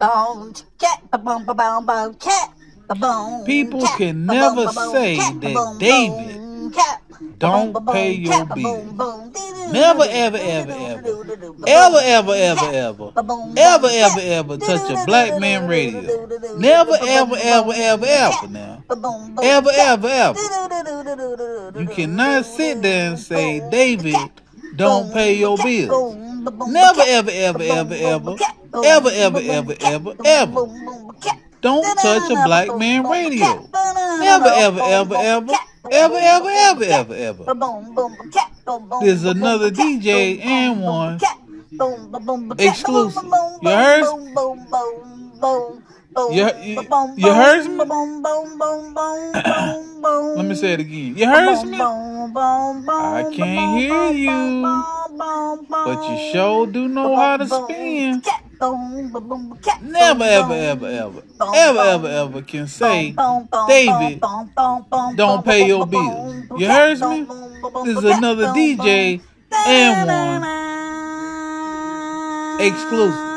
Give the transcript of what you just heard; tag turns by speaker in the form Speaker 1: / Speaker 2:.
Speaker 1: Boom, cat, boom, boom, boom, cat, boom.
Speaker 2: People can never
Speaker 1: boom, ba boom,
Speaker 2: say that David
Speaker 1: boom, cat, ba
Speaker 2: don't pay your bills.
Speaker 1: boom, boom, doo-doo,
Speaker 2: Never, ever, ever, ever, ever, ever, ever, ever, ever, ever, ever touch a black man radio. Never, ever, ever, ever, ever now.
Speaker 1: ba boom, boom,
Speaker 2: Ever, ever, ever. You cannot sit there and say David don't pay your bills.
Speaker 1: boom, ba boom,
Speaker 2: Never, ever, ever, ever, ever,
Speaker 1: boom, cat, boom,
Speaker 2: ever, ever, ever, ever, ever.
Speaker 1: boom, boom, cat.
Speaker 2: Don't touch a black man radio. Never, ever, ever, ever, ever, ever, ever, ever, ever. There's another DJ and one exclusive. You heard? You, you, you heard me? Let me say it again. You heard me? I can't hear you, but you sure do know how to spin. Never, ever, ever, ever, ever, ever, ever can say David don't pay your bills. You heard me? This is another DJ and one exclusive.